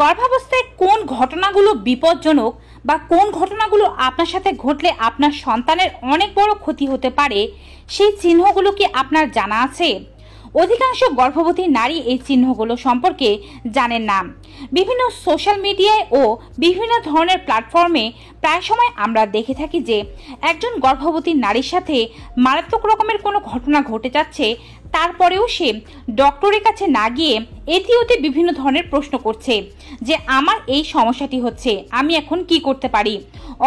গর্ভাবস্থায় কোন ঘটনাগুলো বিপজ্জনক বা কোন ঘটনাগুলো আপনার সাথে ঘটলে আপনার সন্তানের অনেক বড় ক্ষতি হতে পারে, সেই চিহ্নগুলো কি আপনার জানা আছে? অধিকাংশ গর্ভবতী নারী এই চিহ্নগুলো সম্পর্কে জানেন না। বিভিন্ন সোশ্যাল মিডিয়ায় ও বিভিন্ন ধরনের প্ল্যাটফর্মে প্রায় সময় আমরা দেখে থাকি যে, একজন গর্ভবতী নারীর সাথে মারাত্মক রকমের কোনো ঘটনা ঘটে যাচ্ছে তারপরেও সে ডক্টরের কাছে না গিয়ে এটিওতে বিভিন্ন ধরনের প্রশ্ন করছে যে আমার এই সমস্যাটি হচ্ছে, আমি এখন কি করতে পারি?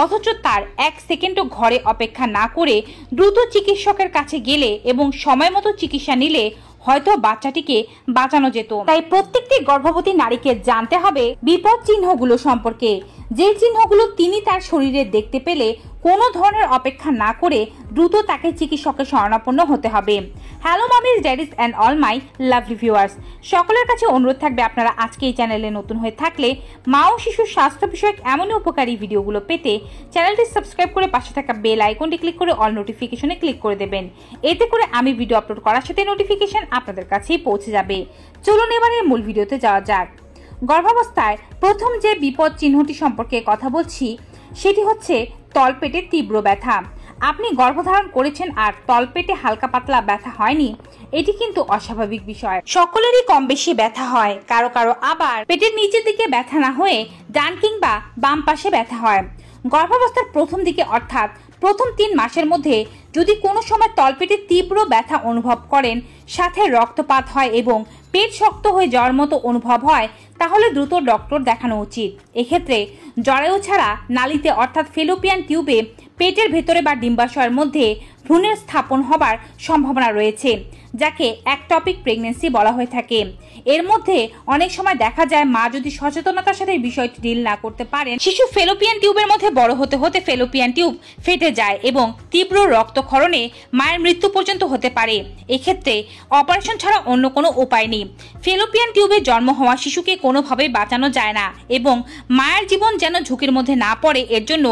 অথচ তার এক সেকেন্ডও ঘরে অপেক্ষা না করে দ্রুত চিকিৎসকের কাছে গেলে এবং সময় মতো চিকিৎসা নিলে হয়তো বাচ্চাটিকে বাঁচানো যেত। তাই প্রত্যেকটি গর্ভবতী নারীকে জানতে হবে বিপদ চিহ্নগুলো সম্পর্কে। যে চিহ্নগুলো তিনি তার শরীরে দেখতে পেলে কোনো ধরনের অপেক্ষা না করে দ্রুত তাকে চিকিৎসকের শরণাপন্ন হতে হবে। Hello mommies daddies and all my lovely viewers সকলের কাছে অনুরোধ থাকবে আপনারা আজকে এই চ্যানেলে নতুন হয়ে থাকলে মা ও শিশুর স্বাস্থ্য বিষয়ক এমনই উপকারী ভিডিওগুলো পেতে চ্যানেলটি সাবস্ক্রাইব করে পাশে থাকা বেল আইকনটি ক্লিক করে অল নোটিফিকেশনে ক্লিক করে দেবেন। এতে করে আমি ভিডিও আপলোড করার সাথে নোটিফিকেশন আপনাদের কাছেই পৌঁছে যাবে। চলুন এবারে মূল ভিডিওতে যাওয়া যাক। গর্ভাবস্থায় প্রথম যে বিপদ চিহ্নটি সম্পর্কে কথা বলছি, সেটি হচ্ছে তলপেটে তীব্র ব্যথা। আপনি গর্ভধারণ করেছেন আর তলপেটে হালকা পাতলা ব্যথা হয়নি, এটি কিন্তু অস্বাভাবিক বিষয়। সকলেরই কম বেশি ব্যথা হয়, কারও কারও আবার পেটের নিচের দিকে ব্যথা না হয়ে ডান কিংবা বাম পাশে ব্যথা হয়। গর্ভাবস্থার প্রথম দিকে অর্থাৎ প্রথম তিন মাসের মধ্যে যদি কোনো সময় তলপেটে তীব্র ব্যথা অনুভব করেন, সাথে রক্তপাত হয় এবং পেট শক্ত হয়ে জ্বর মতো অনুভব হয়, তাহলে দ্রুত ডক্টর দেখানো উচিত। এক্ষেত্রে জরায়ু ছাড়া নালিতে, অর্থাৎ ফেলোপিয়ান টিউবে, পেটের ভেতরে বা ডিম্বাশয়ের মধ্যে ভ্রূণের স্থাপন হবার সম্ভাবনা রয়েছে, যাকে একটপিক প্রেগনেন্সি বলা হয়ে থাকে। এর মধ্যে অনেক সময় দেখা যায় মা যদি সচেতনতার সাথে বিষয়টি ডিল না করতে পারেন, শিশু ফেলোপিয়ান টিউবের মধ্যে বড় হতে হতে ফেলোপিয়ান টিউব ফেটে যায় এবং তীব্র রক্তক্ষরণে মায়ের মৃত্যু পর্যন্ত হতে পারে। এক্ষেত্রে অপারেশন ছাড়া অন্য কোনো উপায় নেই। ফেলোপিয়ান টিউবে জন্ম হওয়া শিশুকে কোনোভাবে বাঁচানো যায় না এবং মায়ের জীবন যেন ঝুঁকির মধ্যে না পড়ে, এর জন্য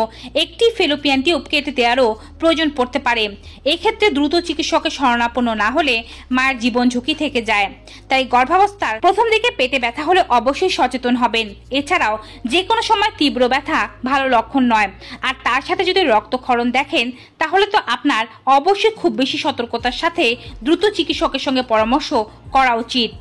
একটি ফেলোপিয়ান টিউব কেটে দেওয়ারও প্রয়োজন পড়তে পারে। এক্ষেত্রে দ্রুত চিকিৎসকের শরণাপন্ন না হলে মায়ের জীবন ঝুঁকি থেকে যায়। তাই গর্ভাবস্থার প্রথম দিকে পেটে ব্যথা হলে অবশ্যই সচেতন হবেন। এছাড়াও যে কোনো সময় তীব্র ব্যথা ভালো লক্ষণ নয়। আর তার সাথে যদি রক্তক্ষরণ দেখেন, তাহলে তো আপনার অবশ্যই খুব বেশি সতর্কতার সাথে দ্রুত চিকিৎসকের সঙ্গে পরামর্শ করা উচিত।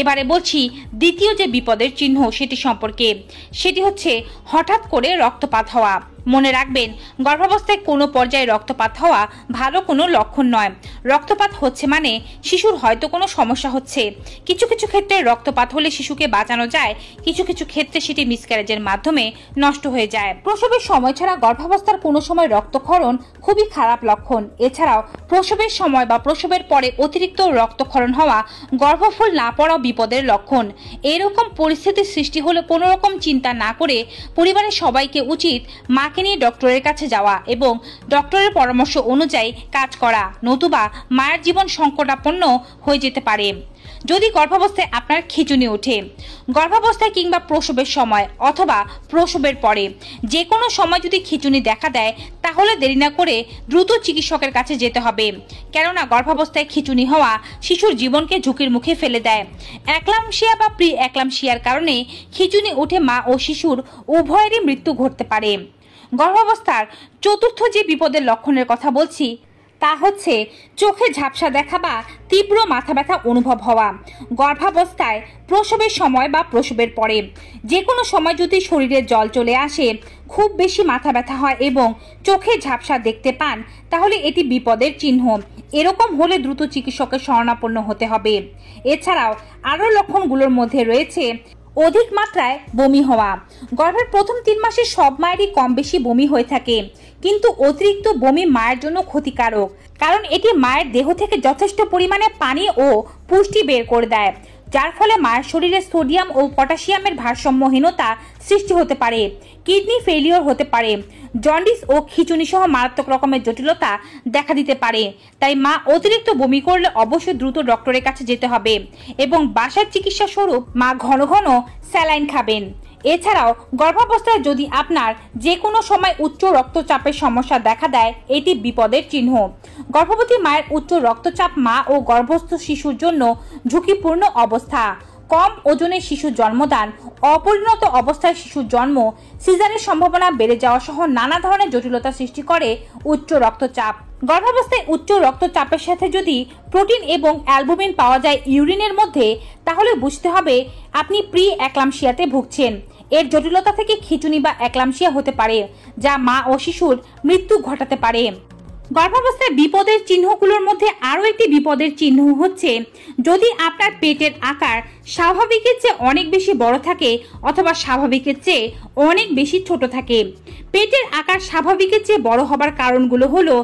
এবারে বলছি, দ্বিতীয় যে বিপদের চিহ্ন সেটি সম্পর্কে, সেটি হচ্ছে হঠাৎ করে রক্তপাত হওয়া। মনে রাখবেন, গর্ভাবস্থায় কোনো পর্যায়ে রক্তপাত হওয়া ভালো কোনো লক্ষণ নয়। রক্তপাত হচ্ছে মানে শিশুর হয়তো কোনো সমস্যা হচ্ছে। কিছু কিছু ক্ষেত্রে রক্তপাত হলে শিশুকে বাঁচানো যায়, কিছু কিছু ক্ষেত্রে সেটি মিসক্যারেজের মাধ্যমে নষ্ট হয়ে যায়। প্রসবের সময় ছাড়া গর্ভাবস্থার কোনো সময় রক্তক্ষরণ খুবই খারাপ লক্ষণ। এছাড়াও প্রসবের সময় বা প্রসবের পরে অতিরিক্ত রক্তক্ষরণ হওয়া গর্ভফল না পড়া বিপদের লক্ষণ। এরকম পরিস্থিতির সৃষ্টি হলে কোনো রকম চিন্তা না করে পরিবারের সবাইকে উচিত মা মাকে নিয়ে ডক্টরের কাছে যাওয়া এবং ডক্টরের পরামর্শ অনুযায়ী কাজ করা, নতুবা মায়ের জীবন সংকটাপন্ন হয়ে যেতে পারে। যদি গর্ভাবস্থায় আপনার খিচুনি ওঠে, গর্ভাবস্থায় কিংবা প্রসবের সময় অথবা প্রসবের পরে যে কোনো সময় যদি খিচুনি দেখা দেয়, তাহলে দেরি না করে দ্রুত চিকিৎসকের কাছে যেতে হবে। কেননা গর্ভাবস্থায় খিচুনি হওয়া শিশুর জীবনকে ঝুঁকির মুখে ফেলে দেয়। একলামশিয়া বা প্রি একলামশিয়ার কারণে খিচুনি উঠে মা ও শিশুর উভয়েরই মৃত্যু ঘটতে পারে। গর্ভাবস্থার চতুর্থ যে বিপদের লক্ষণের কথা বলছি, তা হচ্ছে চোখে ঝাপসা দেখা বা তীব্র মাথা ব্যথা অনুভব হওয়া, গর্ভাবস্থায় প্রসবের সময় বা প্রসবের পরে। যে কোনো সময় যদি শরীরে জল চলে আসে, খুব বেশি মাথা ব্যথা হয় এবং চোখে ঝাপসা দেখতে পান, তাহলে এটি বিপদের চিহ্ন। এরকম হলে দ্রুত চিকিৎসকের শরণাপন্ন হতে হবে। এছাড়াও আরও লক্ষণগুলোর মধ্যে রয়েছে অধিক মাত্রায় বমি হওয়া। গর্ভের প্রথম তিন মাসে সব মায়েরই কম বেশি বমি হয়ে থাকে। কিন্তু অতিরিক্ত বমি মায়ের জন্য ক্ষতিকারক, কারণ এটি মায়ের দেহ থেকে যথেষ্ট পরিমাণে পানি ও পুষ্টি বের করে দেয়। যার ফলে মায়ের শরীরে সোডিয়াম ও পটাশিয়ামের ভারসাম্যহীনতা সৃষ্টি হতে পারে, কিডনি ফেলিওর হতে পারে জন্ডিস ও খিচুনি সহ মারাত্মক রকমের জটিলতা দেখা দিতে পারে। তাই মা অতিরিক্ত বমি করলে অবশ্যই দ্রুত ডক্টরের কাছে যেতে হবে এবং বাসার চিকিৎসা স্বরূপ মা ঘন ঘন স্যালাইন খাবেন। এছাড়াও গর্ভাবস্থায় যদি আপনার যে কোনো সময় উচ্চ রক্তচাপের সমস্যা দেখা দেয়, এটি বিপদের চিহ্ন। গর্ভবতী মায়ের উচ্চ রক্তচাপ মা ও গর্ভস্থ শিশুর জন্য ঝুঁকিপূর্ণ অবস্থা। কম ওজনের শিশু জন্মদান, অপরিণত অবস্থায় শিশুর জন্ম, সিজারের সম্ভাবনা বেড়ে যাওয়া সহ নানা ধরনের জটিলতা সৃষ্টি করে উচ্চ রক্তচাপ। গর্ভাবস্থায় উচ্চ রক্তচাপের সাথে যদি প্রোটিন এবং অ্যালবুমিন পাওয়া যায় ইউরিনের মধ্যে, তাহলে বুঝতে হবে আপনি প্রি অ্যাক্লামশিয়াতে ভুগছেন। এর জটিলতা থেকে খিচুনি বা একলামশিয়া হতে পারে, যা মা ও শিশুর মৃত্যু ঘটাতে পারে। গর্ভাবস্থায় বিপদের চিহ্নগুলোর মধ্যে আরও একটি বিপদের চিহ্ন হচ্ছে, যদি আপনার পেটের আকার স্বাভাবিকের চেয়ে অনেক বেশি বড় থাকে অথবা স্বাভাবিকের চেয়ে অনেক বেশি ছোট থাকে। পেটের আকার স্বাভাবিকের চেয়ে বড় হবার কারণগুলো হলো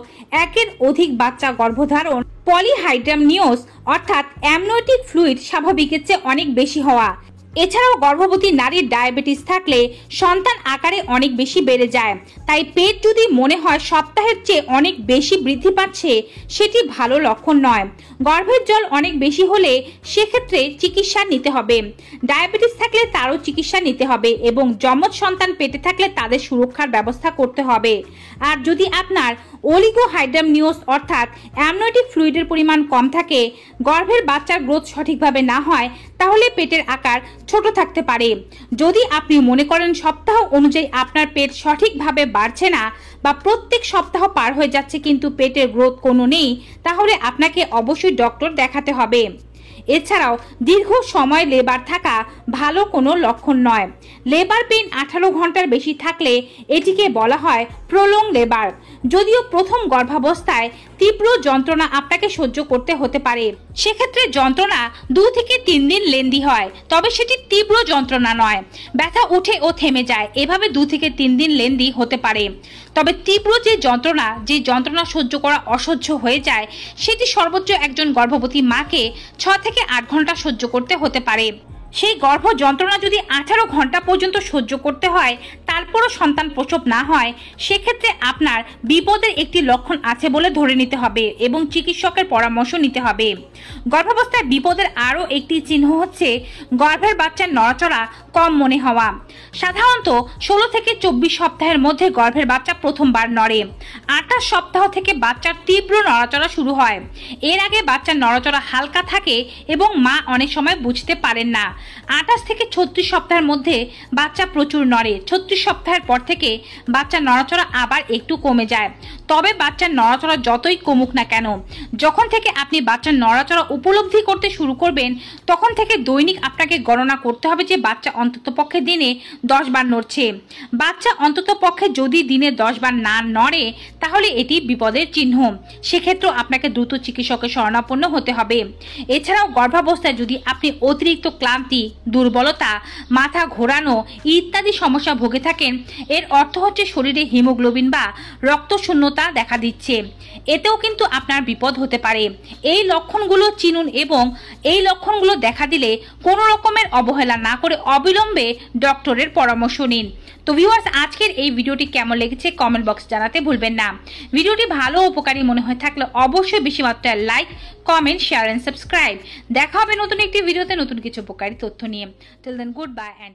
একের অধিক বাচ্চা গর্ভধারণ, পলিহাইড্রামনিওস অর্থাৎ অ্যামনোটিক ফ্লুইড স্বাভাবিকের চেয়ে অনেক বেশি হওয়া এছাড়াও গর্ভবতী নারীর ডায়াবেটিস থাকলে সন্তান আকারে অনেক বেশি বেড়ে যায়। তাই পেট যদি মনে হয় সপ্তাহের চেয়ে অনেক বেশি বৃদ্ধি পাচ্ছে, সেটি ভালো লক্ষণ নয়। গর্ভের জল অনেক বেশি হলে সেক্ষেত্রে চিকিৎসা নিতে হবে। ডায়াবেটিস থাকলে তারও চিকিৎসা নিতে হবে এবং যমজ সন্তান পেটে থাকলে তাদের সুরক্ষার ব্যবস্থা করতে হবে। আর যদি আপনার অলিগোহাইড্রামনিওস অর্থাৎ অ্যামনোটিক ফ্লুইডের পরিমাণ কম থাকে, গর্ভের বাচ্চার গ্রোথ সঠিকভাবে না হয় তাহলে পেটের আকার ছোট থাকতে পারে। যদি আপনি মনে করেন সপ্তাহ অনুযায়ী আপনার পেট সঠিকভাবে বাড়ছে না বা প্রত্যেক সপ্তাহ পার হয়ে যাচ্ছে কিন্তু পেটের গ্রোথ কোনো নেই, তাহলে আপনাকে অবশ্যই ডক্টর দেখাতে হবে। এছাড়াও দীর্ঘ সময় লেবার থাকা ভালো কোনো লক্ষণ নয়। লেবার পেইন আঠারো ঘণ্টার বেশি থাকলে এটিকে বলা হয় প্রলং লেবার যদিও প্রথম গর্ভাবস্থায় তীব্র যন্ত্রণা আপনাকে সহ্য করতে হতে পারে। সেক্ষেত্রে যন্ত্রণা দু থেকে তিন দিন লেন্দি হয়, তবে সেটি তীব্র যন্ত্রণা নয়। ব্যথা উঠে ও থেমে যায়, এভাবে দু থেকে তিন দিন লেন্দি হতে পারে। তবে তীব্র যে যন্ত্রণা যে যন্ত্রণা সহ্য করা অসহ্য হয়ে যায়, সেটি সর্বোচ্চ একজন গর্ভবতী মাকে ছ থেকে আট ঘণ্টা সহ্য করতে হতে পারে। সেই গর্ভ যন্ত্রণা যদি আঠারো ঘণ্টা পর্যন্ত সহ্য করতে হয়, তারপরও সন্তান প্রসব না হয়, সেক্ষেত্রে আপনার বিপদের একটি লক্ষণ আছে বলে ধরে নিতে হবে এবং চিকিৎসকের পরামর্শ নিতে হবে। গর্ভাবস্থায় বিপদের আরও একটি চিহ্ন হচ্ছে গর্ভের বাচ্চার নড়াচড়া, কম মনে হওয়া। সাধারণত ষোলো থেকে চব্বিশ সপ্তাহের মধ্যে গর্ভের বাচ্চা প্রথমবার নড়ে। আঠাশ সপ্তাহ থেকে বাচ্চার তীব্র নড়াচড়া শুরু হয়। এর আগে বাচ্চার নড়াচড়া হালকা থাকে এবং মা অনেক সময় বুঝতে পারেন না। আঠাশ থেকে ছত্রিশ সপ্তাহের মধ্যে বাচ্চা প্রচুর নড়ে। ছত্রিশ সপ্তাহের পর থেকে বাচ্চা নড়াচড়া আবার একটু কমে যায়। তবে বাচ্চার নড়াচড়া যতই কমুক না কেন, যখন থেকে আপনি বাচ্চার নড়াচড়া উপলব্ধি করতে শুরু করবেন, তখন থেকে দৈনিক আপনাকে গণনা করতে হবে যে বাচ্চা অন্তত পক্ষে দিনে দশ বার নড়ছে। বাচ্চা অন্তত পক্ষে যদি দিনে দশ বার না নড়ে, তাহলে এটি বিপদের চিহ্ন। সেক্ষেত্রেও আপনাকে দ্রুত চিকিৎসকের শরণাপন্ন হতে হবে। এছাড়াও গর্ভাবস্থায় যদি আপনি অতিরিক্ত ক্লান্তি, দুর্বলতা, মাথা ঘোরানো ইত্যাদি সমস্যা ভোগে থাকেন, এর অর্থ হচ্ছে শরীরে হিমোগ্লোবিন বা রক্ত শূন্যতা দেখা দিচ্ছে। এতেও কিন্তু আপনার বিপদ হতে পারে। এই লক্ষণগুলো চিনুন এবং এই লক্ষণগুলো দেখা দিলে কোনো রকমের অবহেলা না করে অবিলম্বে ডক্টরের পরামর্শ নিন। তো ভিউয়ার্স আজকের এই ভিডিওটি কেমন লেগেছে কমেন্ট বক্স জানাতে ভুলবেন না। ভিডিওটি ভালো উপকারী মনে হয়ে থাকলে অবশ্যই বেশি মাত্রায় like comment share and subscribe দেখা হবে নতুন একটি ভিডিওতে নতুন কিছু উপকারী তথ্য নিয়ে। Till then goodbye and